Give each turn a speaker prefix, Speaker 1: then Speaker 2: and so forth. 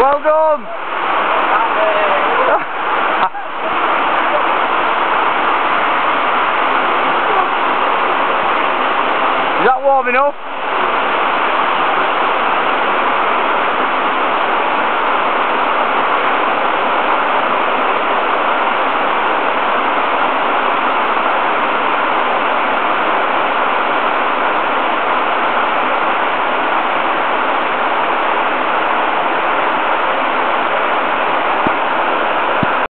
Speaker 1: Well done! Is that warm enough?